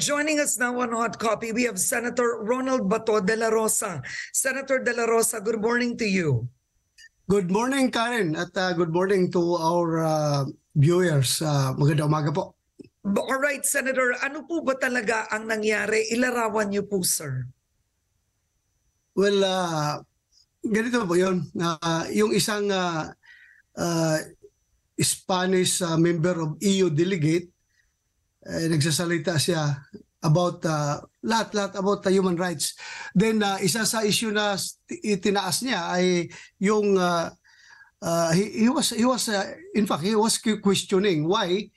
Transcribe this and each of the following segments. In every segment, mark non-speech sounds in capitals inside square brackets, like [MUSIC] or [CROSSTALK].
joining us now on Hot Copy, we have Senator Ronald Bato de la Rosa. Senator de la Rosa, good morning to you. Good morning, Karen, at uh, good morning to our uh, viewers. Uh, magandang umaga po. All right, Senator, ano po ba talaga ang nangyari? Ilarawan niyo po, sir. Well, uh, ganito po yun. Uh, yung isang uh, uh, Spanish uh, member of EU delegate, eh, nagsasalita siya about uh, lahat-lahat about the human rights. Then uh, isa sa issue na itinaas niya ay yung uh, uh, he, he was he was uh, in fact he was que- questioning why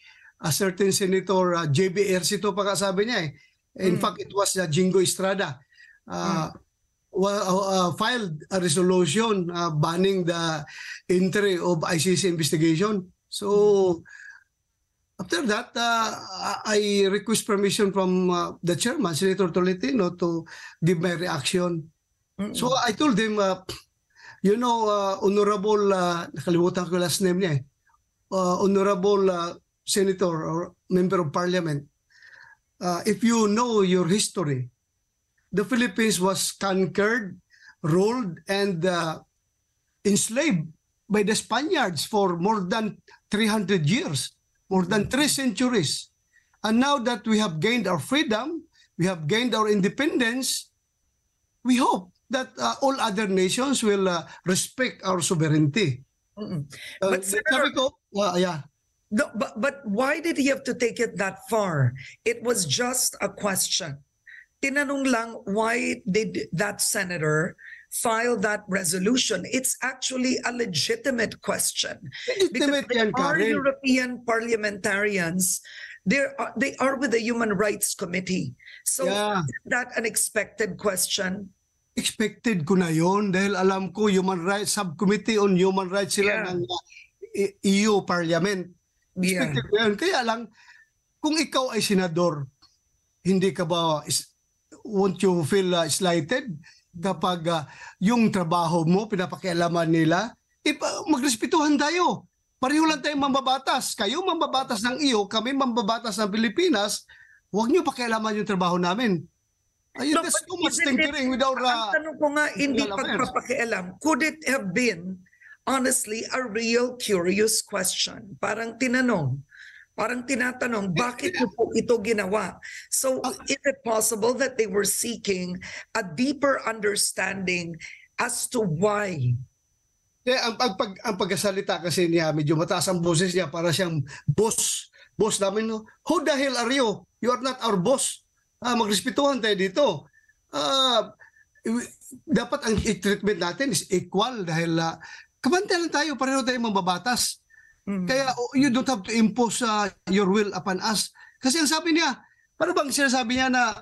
a certain senator uh, JB Ercito pa kasabi niya eh. In Mm. fact it was uh, Jingo Estrada uh, wa- uh, filed a resolution uh, banning the entry of ICC investigation. So after that, uh, I request permission from uh, the chairman, Senator Tolentino, to give my reaction. Mm-mm. So I told him, uh, you know, uh, Honorable, uh, nakalimutan ko last name niya eh, uh, Honorable uh, Senator or Member of Parliament, uh, if you know your history, the Philippines was conquered, ruled, and uh, enslaved by the Spaniards for more than 300 years, more than three centuries. And now that we have gained our freedom, we have gained our independence, we hope that uh, all other nations will uh, respect our sovereignty. Mm-mm. Uh, But Senator- sabi ko, uh, yeah, No, but, but why did he have to take it that far? It was just a question. Tinanong lang, why did that senator file that resolution? It's actually a legitimate question. Because legitimate they yan, are Karen. European parliamentarians. They're, they are with the Human Rights Committee. So Yeah. that an expected question? expected ko na yon dahil alam ko human rights subcommittee on human rights sila Yeah. ng uh, E- EU Parliament. Yeah. Expected ko yun. Kaya lang, kung ikaw ay senador, hindi ka ba, is, won't you feel uh, slighted kapag uh, yung trabaho mo, pinapakialaman nila? Ipa, magrespetuhan tayo. Pareho lang tayong mambabatas. Kayo mambabatas ng iyo, kami mambabatas ng Pilipinas. Huwag niyo pakialaman yung trabaho namin. Ayun, No, but too much tinkering without Ang uh, tanong ko nga, hindi pagpapakialam. Could it have been, honestly, a real curious question? Parang tinanong, parang tinatanong, bakit niyo po ito ginawa? So, Ah. is it possible that they were seeking a deeper understanding as to why? Eh, ang, pag, pag, ang pagkasalita kasi niya, medyo mataas ang boses niya para siyang boss. Boss namin, no? Who the hell are you? You are not our boss. Ah, magrespetuhan tayo dito. Ah, dapat ang treatment natin is equal dahil uh, kabante lang tayo, pareho tayo mambabatas. Mm. Kaya oh, you don't have to impose uh, your will upon us. Kasi ang sabi niya, para bang sinasabi niya na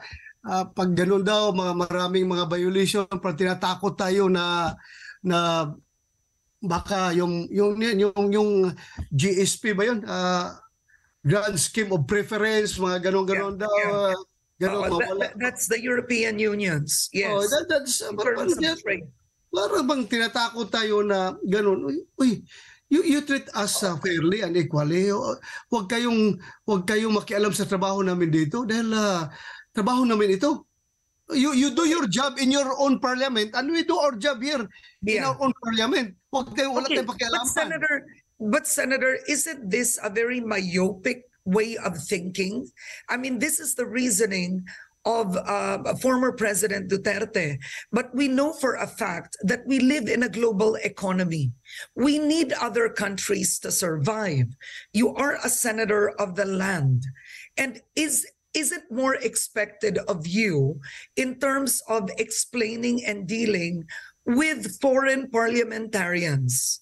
ah, pag ganun daw, mga maraming mga violation, parang tinatakot tayo na na baka yung yung yung yung GSP ba yun? Ah, Grand Scheme of Preference, mga ganon-ganon Yeah, daw. yeah. ah, ganon, Uh, that- mawala. that- that's the European Unions. Yes. Oh, that, that's, in parang, trade. parang bang tinatakot tayo na ganun. Uy, uy you, you treat us uh, fairly and equally. Huwag kayong, huwag kayong makialam sa trabaho namin dito dahil uh, trabaho namin ito. You, you do your job in your own parliament and we do our job here in Yeah. our own parliament. Huwag kayo, wala Okay, tayong but pakialaman. Senator, but Senator, isn't this a very myopic way of thinking? I mean, this is the reasoning of uh, former President Duterte. But we know for a fact that we live in a global economy. We need other countries to survive. You are a senator of the land. And is is it more expected of you in terms of explaining and dealing with foreign parliamentarians?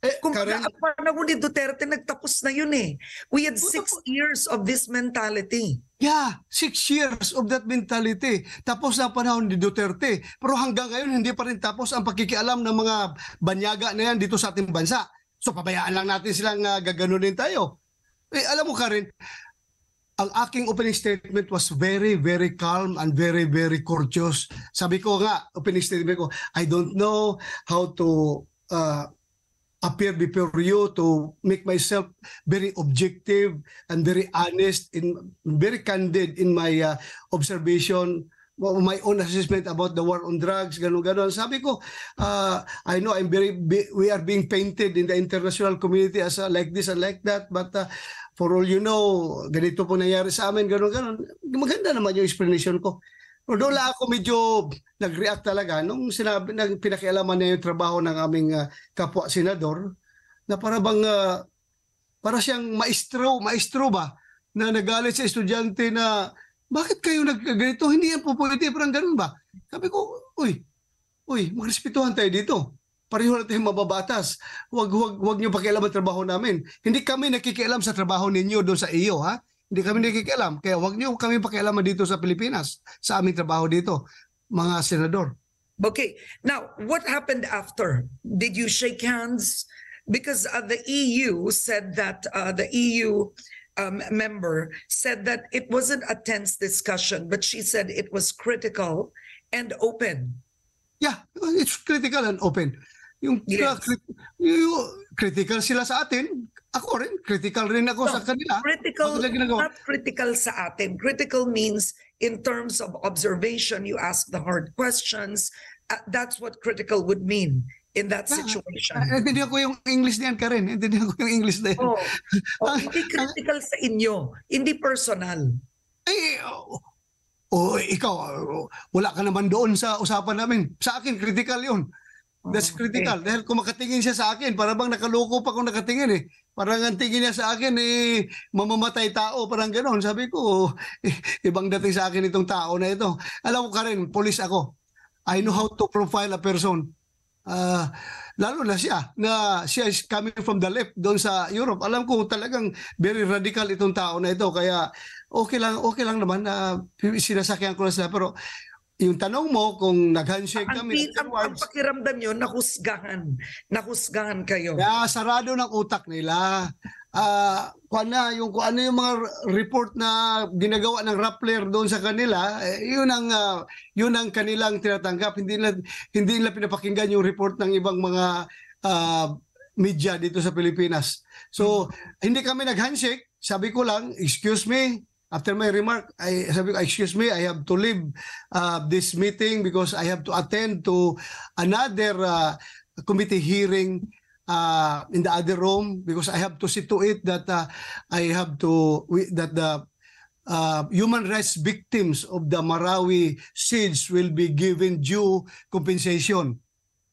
Eh, Kung Karen, ang panahon ni Duterte, nagtapos na yun eh. We had six years of this mentality. Yeah, six years of that mentality. Tapos na panahon ni Duterte. Pero hanggang ngayon, hindi pa rin tapos ang pakikialam ng mga banyaga na yan dito sa ating bansa. So pabayaan lang natin silang uh, gaganunin tayo. Eh, alam mo Karen, ang aking opening statement was very, very calm and very, very courteous. Sabi ko nga, opening statement ko, I don't know how to uh, appear before you to make myself very objective and very honest in very candid in my uh, observation my own assessment about the war on drugs ganun ganon sabi ko uh, I know I'm very we are being painted in the international community as uh, like this and like that but uh, for all you know ganito po nangyari sa amin ganun ganon maganda naman yung explanation ko Although lang ako medyo nag-react talaga nung sinabi nang pinakialaman niya yung trabaho ng aming uh, kapwa senador na para bang uh, para siyang maestro, maestro ba na nagalit sa estudyante na bakit kayo nagganito? Hindi yan po pwede, parang ganun ba? Sabi ko, uy, uy, magrespetuhan tayo dito. Pareho na tayong mababatas. Huwag, huwag, huwag niyo pakialam ang trabaho namin. Hindi kami nakikialam sa trabaho ninyo doon sa iyo, ha? Hindi kami nakikialam. Kaya huwag niyo kami pakialaman dito sa Pilipinas, sa aming trabaho dito, mga senador. Okay. Now, what happened after? Did you shake hands? Because uh, the EU said that uh, the EU um, member said that it wasn't a tense discussion, but she said it was critical and open. Yeah, it's critical and open. Yung, Yes. crit- yung critical sila sa atin, ako rin, critical rin ako No, sa kanila. Critical, not critical sa atin. Critical means in terms of observation, you ask the hard questions. Uh, that's what critical would mean in that Yeah. situation. Ah, Intindihan ko yung English niyan, Karen. Intindihan ko yung English na yan. Oh, oh, hindi critical sa inyo, hindi personal. Eh, oh, oh, ikaw, oh, wala ka naman doon sa usapan namin. Sa akin, critical yun. That's Oh, critical. Dahil kung makatingin siya sa akin, para bang nakaloko pa kung nakatingin eh. Parang ang tingin niya sa akin eh, mamamatay tao, parang gano'n. Sabi ko, [LAUGHS] eh, ibang dating sa akin itong tao na ito. Alam mo ka rin, police ako. I know how to profile a person. Ah, lalo na siya, na siya is coming from the left doon sa Europe. Alam ko talagang very radical itong tao na ito. Kaya okay lang, okay lang naman na sinasakyan ko na sila. Pero yung tanong mo kung nag-handshake Ang, kami ang, ang afterwards, pakiramdam nyo, nahusgahan. Nahusgahan kayo. kaya sarado ng utak nila. Ah, kung ano yung kung ano yung mga report na ginagawa ng Rappler doon sa kanila, eh, yun ang ah, yun ang kanilang tinatanggap. Hindi nila hindi nila pinapakinggan yung report ng ibang mga ah, media dito sa Pilipinas. So, hindi kami nag-handshake. Sabi ko lang, excuse me, after my remark, I sabi ko, excuse me, I have to leave uh, this meeting because I have to attend to another uh, committee hearing uh, in the other room because I have to see to it that uh, I have to that the uh, human rights victims of the Marawi siege will be given due compensation.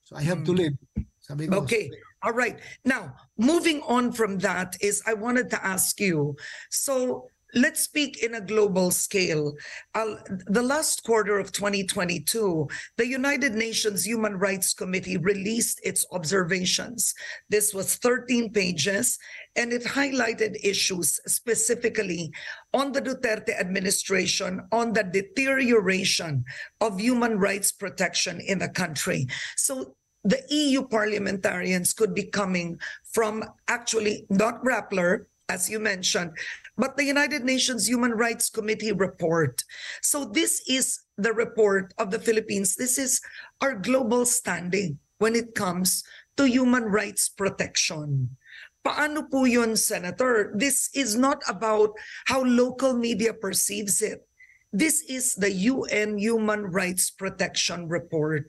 So I have to leave. Sabi ko. Okay. All right. Now, moving on from that is I wanted to ask you. So let's speak in a global scale. The last quarter of 2022, the United Nations Human Rights Committee released its observations. This was 13 pages and it highlighted issues specifically on the Duterte administration on the deterioration of human rights protection in the country. So the EU parliamentarians could be coming from actually not Rappler, as you mentioned, but the United Nations Human Rights Committee report. So this is the report of the Philippines. This is our global standing when it comes to human rights protection. Paano po yun, Senator? This is not about how local media perceives it. This is the UN Human Rights Protection Report.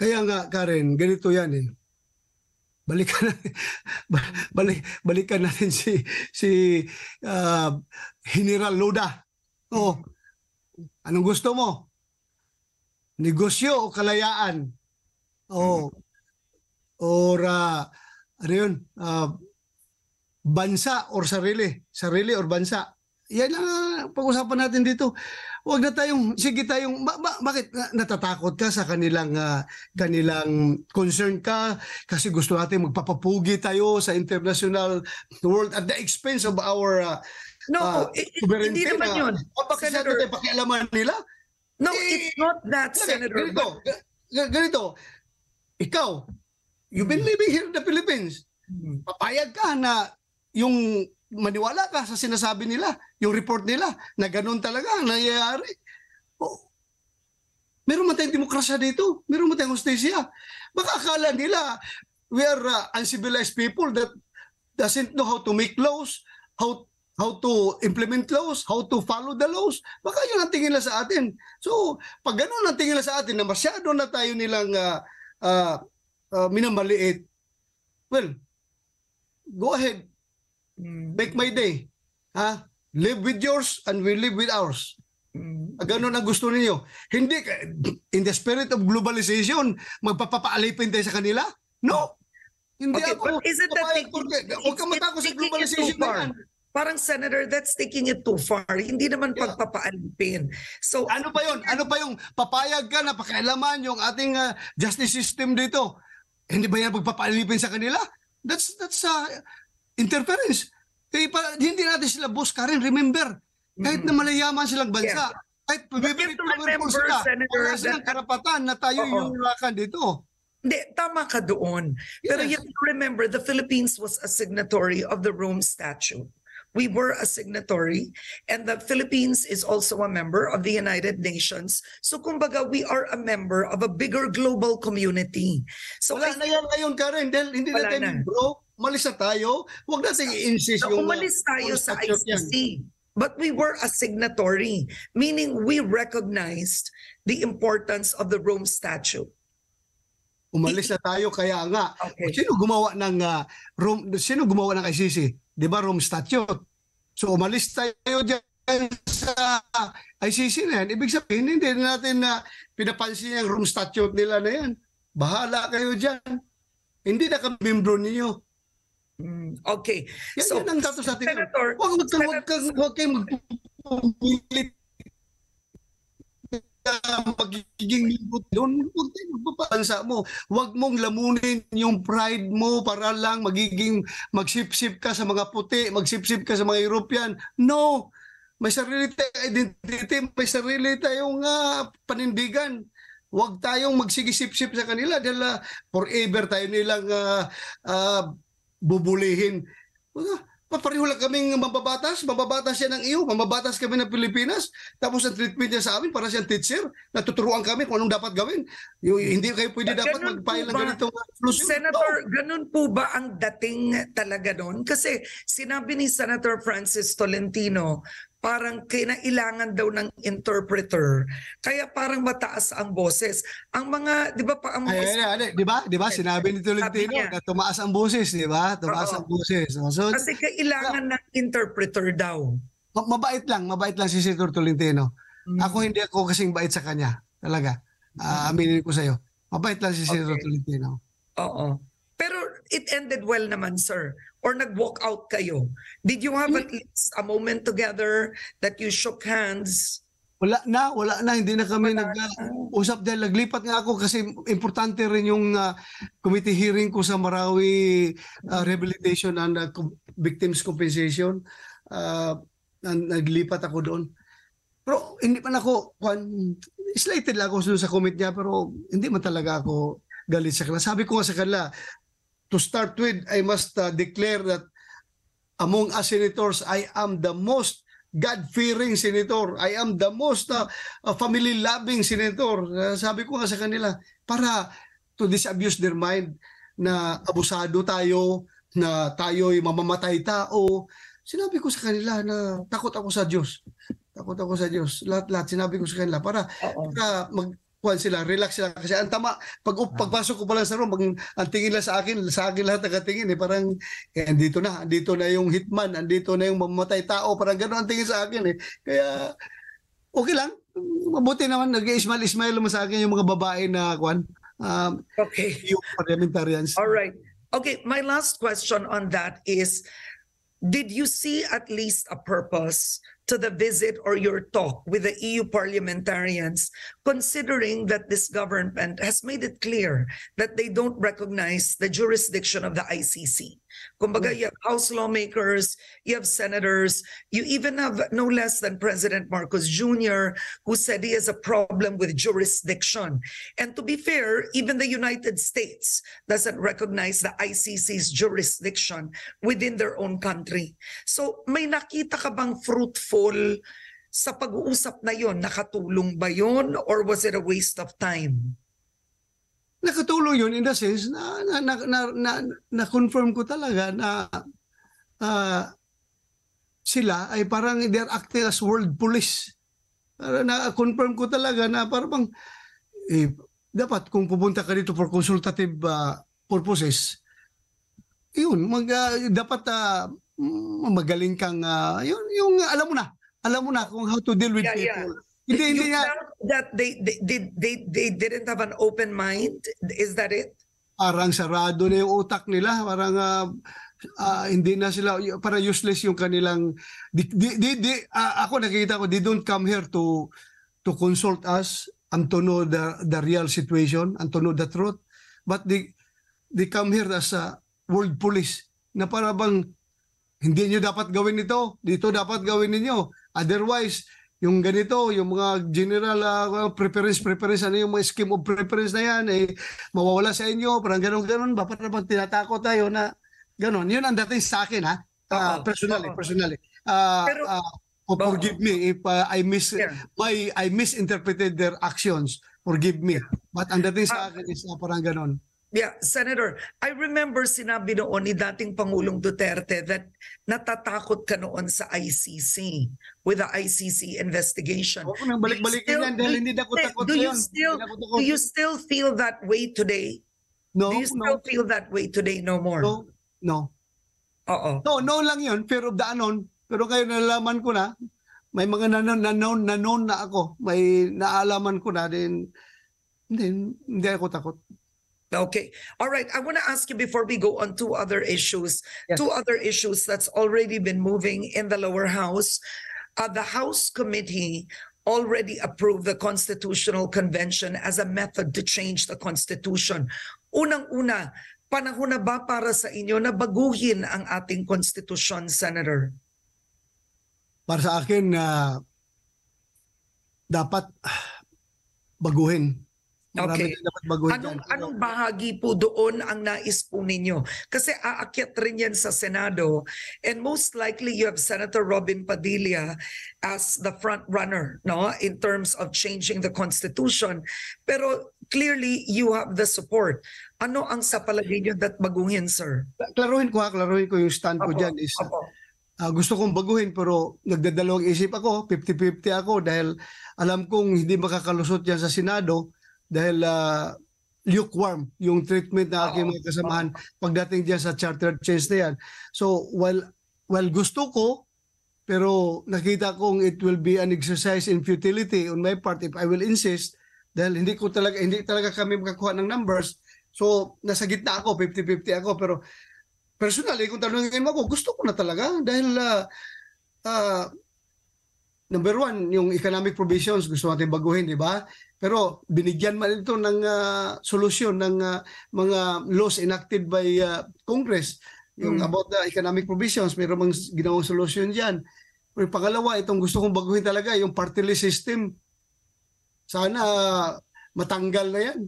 Kaya nga Karen, ganito yan eh. Balikan natin, [LAUGHS] ba- balik, balikan natin si si ah, General Loda. Oh. Anong gusto mo? Negosyo o kalayaan? Oh. Or ah, ano yun? Ah, bansa or sarili? Sarili or bansa? Yan ang pag-usapan natin dito. Huwag na tayong, sige tayong, ba- ba- bakit na- natatakot ka sa kanilang, ah, kanilang concern ka kasi gusto natin magpapapugi tayo sa international world at the expense of our uh, No, Ah, i- i- sovereignty hindi naman na- yun. bakit sa Senator, tayo pakialaman nila? no, Eh, it's not that, Senator. Ganito, but- ga- ga- ganito, ikaw, you've been living here in the Philippines. Hmm. Papayag ka na yung maniwala ka sa sinasabi nila, yung report nila, na ganun talaga ang nangyayari. Oh, meron man tayong demokrasya dito. Meron man tayong hostesya. Baka akala nila, we are uh, uncivilized people that doesn't know how to make laws, how how to implement laws, how to follow the laws. Baka yun ang tingin nila sa atin. So, pag ganun ang tingin nila sa atin na masyado na tayo nilang uh, uh, uh, minamaliit, well, go ahead, Mm. make my day. Ha? Live with yours and we live with ours. Mm. Ganun ang gusto ninyo. Hindi, in the spirit of globalization, magpapapaalipin tayo sa kanila? No! Hindi Okay, ako. but isn't that taking, Huwag ka it's- matakot sa globalization na yan. Parang Senator, that's taking it too far. Hindi naman Yeah. pagpapaalipin. So, Ano pa yon? Ano pa yung papayag ka na pakialaman yung ating ah, justice system dito? Hindi ba yan pagpapalipin sa kanila? That's that's uh, interference. Eh, pa, hindi natin sila boss Karen, remember. Kahit na malayaman silang bansa, kahit Mm-hmm. you pabibirit ng remember, sila, Senator, wala silang that- karapatan na tayo Oo. yung rakan dito. Hindi, tama ka doon. Pero Yes. you have to remember, the Philippines was a signatory of the Rome Statute. We were a signatory, and the Philippines is also a member of the United Nations. So, kumbaga, we are a member of a bigger global community. So, Wala I na yan ngayon, Karen, dahil hindi na. bro, malis na tayo. Huwag natin i-insist So, yung... uh, umalis tayo sa statute yan. ICC. But we were a signatory, meaning we recognized the importance of the Rome Statute. Umalis na tayo kaya nga. Okay. Sino gumawa ng ah, Rome, sino gumawa ng ICC? 'Di ba Rome Statute? So umalis tayo diyan sa ICC na yan. Ibig sabihin hindi natin na pinapansin yung Rome Statute nila na yan. Bahala kayo diyan. Hindi na kami membro ninyo. Mm, Okay. Yan, So, yan ang dato sa atin. Senator, Huwag wag kang wag kang wag kayong magpupilit na magiging lingkod doon. Huwag tayo magpapansa mo. Huwag mong lamunin yung pride mo para lang magiging magsipsip ka sa mga puti, magsipsip ka sa mga European. No! May sarili tayong identity, may sarili tayong ah, panindigan. Huwag tayong magsigisip-sip sa kanila dahil ah, forever tayo nilang ah, ah, bubulihin. Wala. Papareho lang kaming mababatas. Mababatas siya ng iyo. Mababatas kami ng Pilipinas. Tapos ang treatment niya sa amin para siyang teacher. Natuturuan kami kung anong dapat gawin. Yung, hindi kayo pwede But dapat mag-file ng ganitong. Senator, ganun po ba ang dating talaga doon? Kasi sinabi ni Senator Francis Tolentino, parang kinailangan daw ng interpreter. Kaya parang mataas ang boses. Ang mga, di ba pa, ang mga Ay, ay, ay, di ba? Di ba? Sinabi ni Tolentino na tumaas ang boses, di ba? Tumaas Oo. ang boses. So, kasi kailangan ng interpreter daw. ma- mabait lang, mabait lang si Senator Tolentino. Mm. Ako hindi ako kasing bait sa kanya. Talaga. Ah, aminin ko sa'yo. Mabait lang si Senator Okay. Tolentino. Oo. It ended well naman, sir. Or nag-walk out kayo. Did you have at least a moment together that you shook hands? Wala na, wala na. Hindi na kami nag-usap dahil naglipat nga ako kasi importante rin yung ah, committee hearing ko sa Marawi ah, Rehabilitation and Com- Victims Compensation. Nan- naglipat ako doon. Pero hindi man ako, slighted lang ako sa comment niya pero hindi man talaga ako galit sa kanila. Sabi ko nga sa kanila, to start with, I must ah, declare that among us senators, I am the most God-fearing senator. I am the most uh, uh, family-loving senator. Uh, sabi ko nga sa kanila, para to disabuse their mind na abusado tayo, na tayo'y mamamatay tao. Sinabi ko sa kanila na takot ako sa Diyos. Takot ako sa Diyos. Lahat-lahat sinabi ko sa kanila para, Oo. para mag kuwan sila, relax sila. Kasi ang tama, pag up- pagpasok ko pa lang sa room, ang, ang tingin lang sa akin, sa akin lahat nakatingin eh. Parang, eh, andito na, andito na yung hitman, andito na yung mamamatay tao, parang gano'n ang tingin sa akin eh. Kaya, okay lang. Mabuti naman, nag-ismail-ismail naman sa akin yung mga babae na, kuwan, um, Okay. yung parliamentarians. All right. Okay, my last question on that is Did you see at least a purpose to the visit or your talk with the EU parliamentarians, considering that this government has made it clear that they don't recognize the jurisdiction of the ICC? Kumbaga, hmm. you have House lawmakers, you have senators, you even have no less than President Marcos Jr., who said he has a problem with jurisdiction. And to be fair, even the United States doesn't recognize the ICC's jurisdiction within their own country. So may nakita ka bang fruitful sa pag-uusap na yon? Nakatulong ba yon or was it a waste of time? Nakatulong yun in the sense na na na na, na, na confirm ko talaga na ah, sila ay parang they're acting as world police. Para na confirm ko talaga na parang bang, eh, dapat kung pupunta ka dito for consultative ah, purposes yun mag ah, dapat mm, magaling kang ah, yun yung alam mo na alam mo na kung how to deal with Yeah, yeah. Hindi hindi nga. that they, they did they, they didn't have an open mind. Is that it? parang sarado na yung utak nila, parang ah, ah, hindi na sila para useless yung kanilang di, di, di, di- ah, ako nakikita ko they don't come here to to consult us and to know the the real situation and to know the truth. But they they come here as a world police na para bang hindi nyo dapat gawin ito. Dito dapat gawin ninyo. Otherwise yung ganito, yung mga general ah, preference, preference, ano yung mga scheme of preference na yan, eh, mawawala sa inyo, parang ganun-ganun ba? Parang tinatakot tayo na ganun. Yun ang dating sa akin, ha? Oo, personally, personally. Ah, Pero- ah, oh, forgive me if ah, I mis Yeah. my I misinterpreted their actions. Forgive me. But ang dating sa akin is ah, parang ganun. Yeah, Senator, I remember sinabi noon ni dating Pangulong Duterte that natatakot ka noon sa ICC with the ICC investigation. Huwag nang balik-balikin Still- yan dahil hindi ako takot do you still-. Do you still feel that way today? no, Do you no, still feel that way today no more? no, no. Oo. No, no lang yun, fear of the unknown. Pero kayo nalalaman ko na, may mga nanon, nanon, nanon na ako. May naalaman ko na din. Hindi, hindi ako takot. Okay. All right. I want to ask you before we go on two other issues, Yes. two other issues that's already been moving in the lower house. Uh, the House committee already approved the Constitutional Convention as a method to change the Constitution. Unang-una, panahon na ba para sa inyo na baguhin ang ating Constitution, Senator? Para sa akin, na dapat ah, baguhin. Marami Okay. dapat baguhin Anong dyan. anong bahagi po doon ang nais po ninyo? Kasi aakyat rin yan sa Senado and most likely you have Senator Robin Padilla as the front runner no in terms of changing the constitution. Pero clearly you have the support. Ano ang sa palagay niyo that baguhin, sir? Klaruhin ko ha, klaruhin ko yung stand ko dyan is opo. ah, gusto kong baguhin pero nagdadalawang isip ako, 50-50 ako dahil alam kong hindi makakalusot yan sa Senado dahil ah, lukewarm yung treatment na aking mga kasamahan pagdating diyan sa charter change na yan. So while while gusto ko pero nakita kong it will be an exercise in futility on my part if I will insist dahil hindi ko talaga hindi talaga kami makakuha ng numbers. So nasa gitna ako, 50-50 ako pero personally kung tanungin mo ako, gusto ko na talaga dahil ah, ah, number one, yung economic provisions gusto natin baguhin, di ba? Pero binigyan man ito ng ah, solusyon ng ah, mga laws enacted by ah, Congress yung Mm. about the economic provisions, mayroon mang ginawang solusyon diyan. Pero pangalawa, itong gusto kong baguhin talaga yung party list system. Sana ah, matanggal na yan.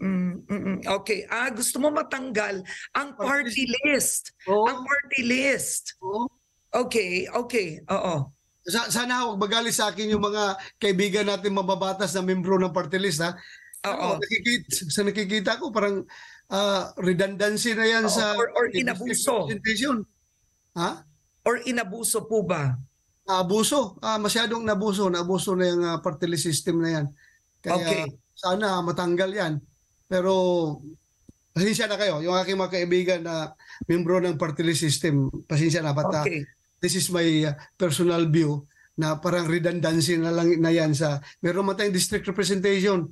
Mm, mm, mm. Okay. Ah, gusto mo matanggal ang party list. Oo. Ang party list. oo. Okay, okay. Oo. Sa- sana huwag magalit sa akin yung mga kaibigan natin mababatas na membro ng party list ha. Oo. Ano, nakikita, sa nakikita ko parang ah, redundancy na yan Oo, sa or- or inabuso. Ha? Or inabuso po ba? Abuso. Ah, masyadong nabuso. Nabuso na yung ah, party list system na yan. Kaya Okay. sana matanggal yan. Pero pasensya na kayo. Yung aking mga kaibigan na membro ng party list system, pasensya na. But ah, Okay. This is my uh, personal view na parang redundancy na lang na yan sa meron man tayong district representation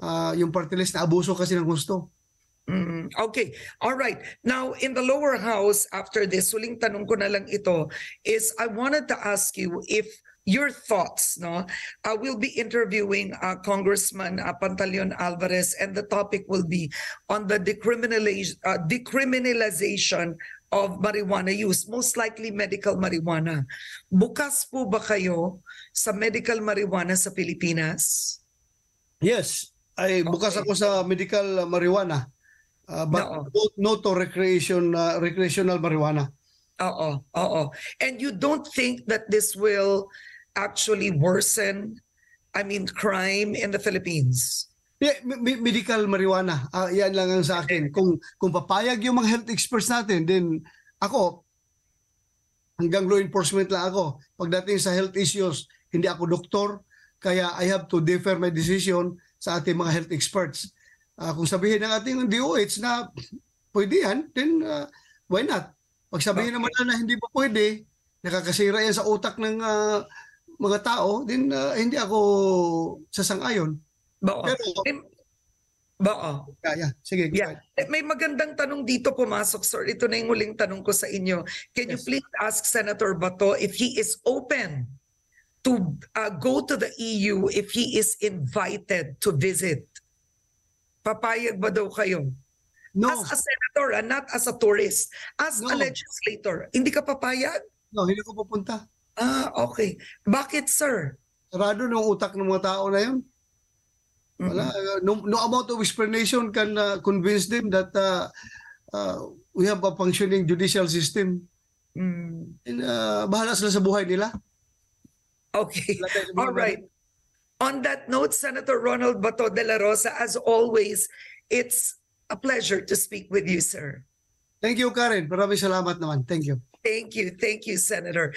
ah, yung party list na abuso kasi ng gusto. Mm, okay. All right. Now, in the lower house, after this, huling tanong ko na lang ito, is I wanted to ask you if your thoughts, no? Uh, we'll be interviewing uh, Congressman uh, Pantaleon Alvarez and the topic will be on the decriminaliz- uh, decriminalization of marijuana use, most likely medical marijuana. Bukas po ba kayo sa medical marijuana sa Pilipinas? Yes, ay bukas Okay. ako sa medical marijuana. Ah, but no, no to recreation ah, recreational marijuana. Oo, oo. And you don't think that this will actually worsen, I mean, crime in the Philippines? Medical marijuana. Ah, yan lang ang sa akin. Kung kung papayag yung mga health experts natin, then ako hanggang law enforcement lang ako. Pagdating sa health issues, hindi ako doktor, kaya I have to defer my decision sa ating mga health experts. Ah, kung sabihin ng ating DOH na pwede yan, then ah, why not? Pag sabihin naman na, na hindi pa pwede, nakakasira yan sa utak ng ah, mga tao, then ah, hindi ako sasang-ayon. Bako. Pero, Bako. yeah, yeah. Sige, go Yeah. ahead. Eh, May magandang tanong dito pumasok, sir. Ito na yung huling tanong ko sa inyo. Can you Yes. please ask Senator Bato if he is open to uh, go to the EU if he is invited to visit? Papayag ba daw kayo? No, As a senator, ah, not as a tourist. As a No. legislator, hindi ka papayag? no, hindi ko pupunta. Ah, okay. Bakit, sir? Sarado ng utak ng mga tao na yun. Wala, uh, no, no amount of explanation can uh, convince them that uh, uh, we have a functioning judicial system. Mm, And, uh, bahala sila sa buhay nila. Okay. All right. On that note, Senator Ronald Bato de la Rosa, as always, it's a pleasure to speak with you, sir. Thank you, Karen. Maraming salamat naman. Thank you. Thank you. Thank you, Senator.